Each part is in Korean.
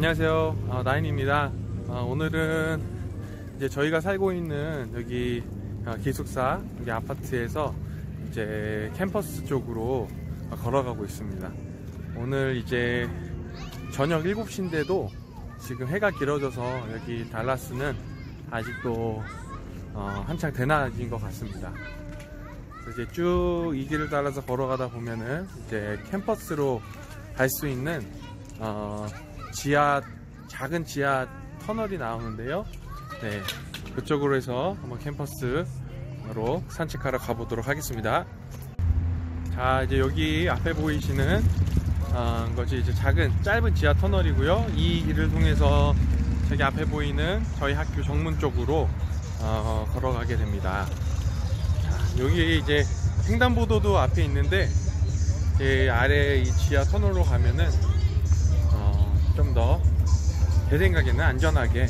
안녕하세요. 어, 나인입니다. 어, 오늘은 이제 저희가 살고 있는 여기 어, 기숙사 여기 아파트에서 이제 캠퍼스 쪽으로 어, 걸어가고 있습니다. 오늘 이제 저녁 7시인데도 지금 해가 길어져서 여기 달라스는 아직도 어, 한창 대낮인 것 같습니다. 이제 쭉 이 길을 따라서 걸어가다 보면은 이제 캠퍼스로 갈 수 있는 어, 지하 작은 지하 터널이 나오는데요. 네, 그쪽으로 해서 한번 캠퍼스로 산책하러 가보도록 하겠습니다. 자, 이제 여기 앞에 보이시는 어, 것이 이제 작은 짧은 지하 터널이고요. 이 길을 통해서 저기 앞에 보이는 저희 학교 정문 쪽으로 어, 걸어가게 됩니다. 자, 여기 이제 횡단보도도 앞에 있는데 이 아래 이 지하 터널로 가면은 어, 좀 더 제 생각에는 안전하게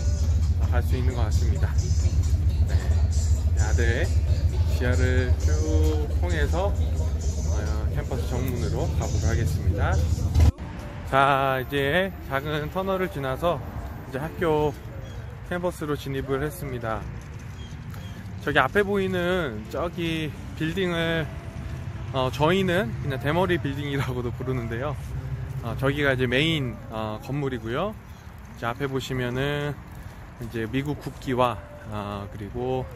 갈 수 있는 것 같습니다. 네, 이 아래 지하를 쭉 통해서 어, 캠퍼스 정문으로 가보도록 하겠습니다. 자, 이제 작은 터널을 지나서 이제 학교 캠퍼스로 진입을 했습니다. 저기 앞에 보이는 저기 빌딩을 어, 저희는 그냥 대머리 빌딩이라고도 부르는데요. 어, 저기가 이제 메인 어, 건물이고요. 이제 앞에 보시면은 이제 미국 국기와 어, 그리고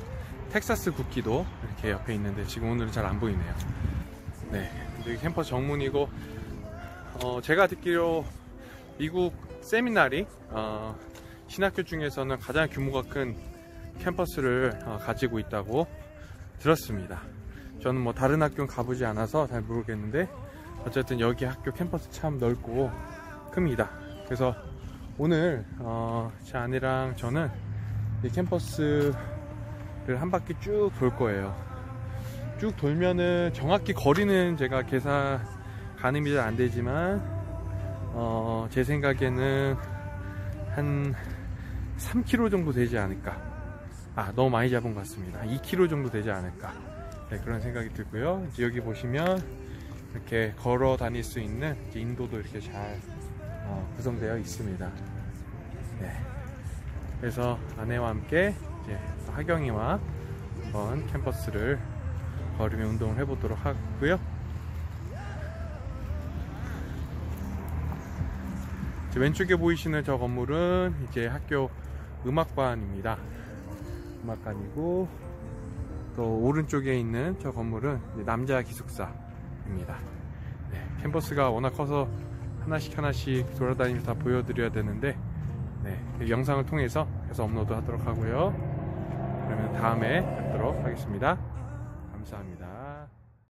텍사스 국기도 이렇게 옆에 있는데 지금 오늘은 잘 안 보이네요. 네, 여기 캠퍼스 정문이고 어, 제가 듣기로 미국 seminary 어, 신학교 중에서는 가장 규모가 큰 캠퍼스를 어, 가지고 있다고 들었습니다. 저는 뭐 다른 학교는 가보지 않아서 잘 모르겠는데 어쨌든 여기 학교 캠퍼스 참 넓고 큽니다. 그래서 오늘 어, 제 아내랑 저는 이 캠퍼스를 한 바퀴 쭉 돌 거예요. 쭉 돌면은 정확히 거리는 제가 계산 가늠이 잘 안 되지만 어, 제 생각에는 한 3km 정도 되지 않을까. 아, 너무 많이 잡은 것 같습니다. 2km 정도 되지 않을까. 네, 그런 생각이 들고요. 여기 보시면 이렇게 걸어 다닐 수 있는 인도도 이렇게 잘 어, 구성되어 있습니다. 네. 그래서 아내와 함께 이제 하경이와 한번 캠퍼스를 걸으며 운동을 해보도록 하고요. 왼쪽에 보이시는 저 건물은 이제 학교 음악관입니다. 음악관이고 또 오른쪽에 있는 저 건물은 남자 기숙사 입니다. 네, 캠퍼스가 워낙 커서 하나씩 하나씩 돌아다니면서 다 보여드려야 되는데 네, 영상을 통해서 해서 업로드 하도록 하고요. 그러면 다음에 뵙도록 하겠습니다. 감사합니다.